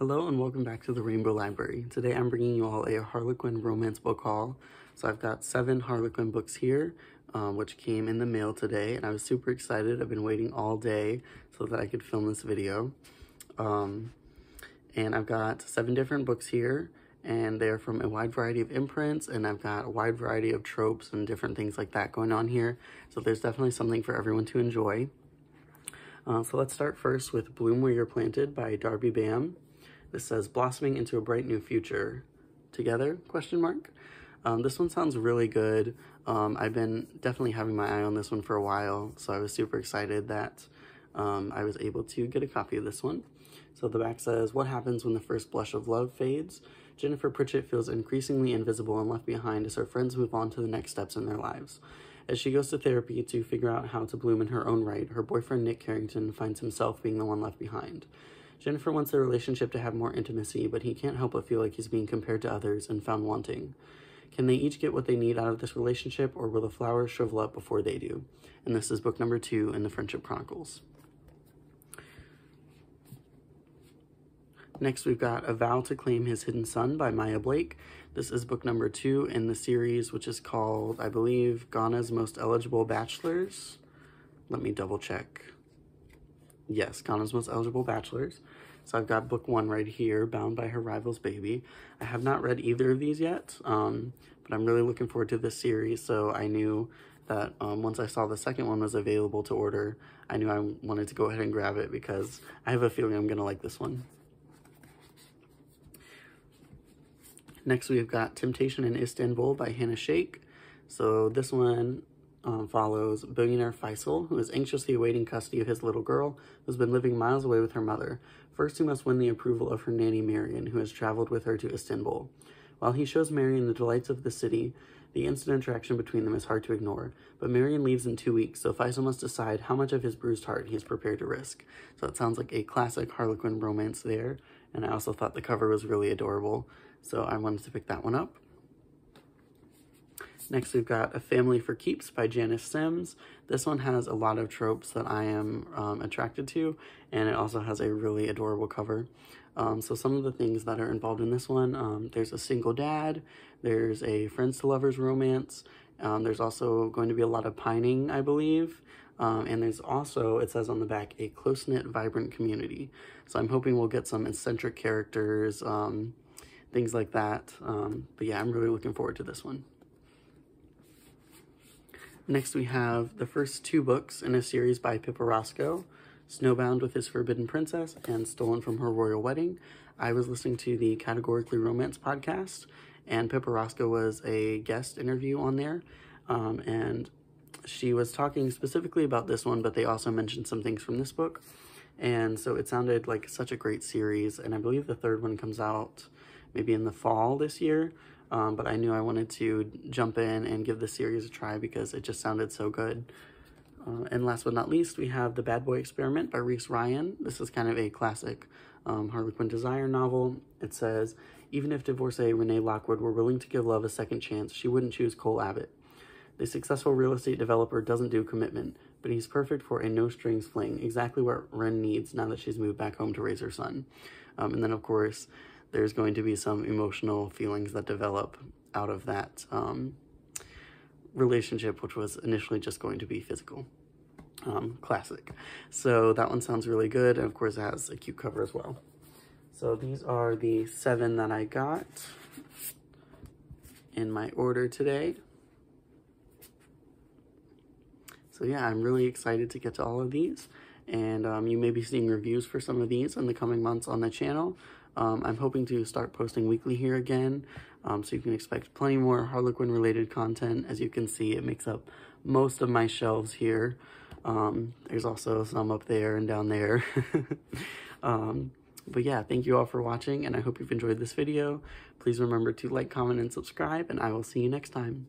Hello and welcome back to the Rainbow Library. Today I'm bringing you all a Harlequin romance book haul. So I've got seven Harlequin books here, um, which came in the mail today, and I was super excited. I've been waiting all day so that I could film this video. Um, and I've got seven different books here, and they're from a wide variety of imprints, and I've got a wide variety of tropes and different things like that going on here. So there's definitely something for everyone to enjoy. Uh, so let's start first with Bloom Where You're Planted by Darby Baham. This says, blossoming into a bright new future. Together, question mark. Um, this one sounds really good. Um, I've been definitely having my eye on this one for a while, so I was super excited that um, I was able to get a copy of this one. So the back says, what happens when the first blush of love fades? Jennifer Pritchett feels increasingly invisible and left behind as her friends move on to the next steps in their lives. As she goes to therapy to figure out how to bloom in her own right, her boyfriend Nick Carrington finds himself being the one left behind. Jennifer wants their relationship to have more intimacy, but he can't help but feel like he's being compared to others and found wanting. Can they each get what they need out of this relationship, or will the flowers shrivel up before they do? And this is book number two in the Friendship Chronicles. Next, we've got A Vow to Claim His Hidden Son by Maya Blake. This is book number two in the series, which is called, I believe, Ghana's Most Eligible Bachelors. Let me double check. Yes, Ghana's Most Eligible Bachelors. So I've got book one right here, Bound by Her Rival's Baby. I have not read either of these yet, um, but I'm really looking forward to this series, so I knew that um, once I saw the second one was available to order, I knew I wanted to go ahead and grab it because I have a feeling I'm going to like this one. Next, we've got Temptation in Istanbul by Hana Sheik. So this one um, follows billionaire Faisal, who is anxiously awaiting custody of his little girl, who's been living miles away with her mother. First, he must win the approval of her nanny Marion, who has traveled with her to Istanbul. While he shows Marion the delights of the city, the instant interaction between them is hard to ignore, but Marion leaves in two weeks, so Faisal must decide how much of his bruised heart he is prepared to risk. So it sounds like a classic Harlequin romance there, and I also thought the cover was really adorable. So I wanted to pick that one up. Next, we've got A Family for Keeps by Janice Sims. This one has a lot of tropes that I am um, attracted to, and it also has a really adorable cover. Um, so some of the things that are involved in this one, um, there's a single dad, there's a friends to lovers romance, um, there's also going to be a lot of pining, I believe, um, and there's also, it says on the back, a close-knit, vibrant community. So I'm hoping we'll get some eccentric characters, um, things like that. But yeah, I'm really looking forward to this one. Next, we have the first two books in a series by Pippa Roscoe, Snowbound with His Forbidden Princess and Stolen from Her Royal Wedding. I was listening to the Categorically Romance podcast, and Pippa Roscoe was a guest interview on there, um, and she was talking specifically about this one, but they also mentioned some things from this book. And so it sounded like such a great series, and I believe the third one comes out maybe in the fall this year. Um, but I knew I wanted to jump in and give the series a try because it just sounded so good. Uh, and last but not least, we have The Bad Boy Experiment by Reese Ryan. This is kind of a classic um, Harlequin Desire novel. It says, even if divorcee Renee Lockwood were willing to give love a second chance, she wouldn't choose Cole Abbott. The successful real estate developer doesn't do commitment, but he's perfect for a no-strings fling, exactly what Ren needs now that she's moved back home to raise her son. Um, and then, of course, there's going to be some emotional feelings that develop out of that um, relationship, which was initially just going to be physical. Um, classic. So that one sounds really good. And of course it has a cute cover as well. So these are the seven that I got in my order today. So yeah, I'm really excited to get to all of these. And um, you may be seeing reviews for some of these in the coming months on the channel. Um, I'm hoping to start posting weekly here again, um, so you can expect plenty more Harlequin related content. As you can see, it makes up most of my shelves here. Um, there's also some up there and down there. Um, but yeah, thank you all for watching, and I hope you've enjoyed this video. Please remember to like, comment, and subscribe, and I will see you next time.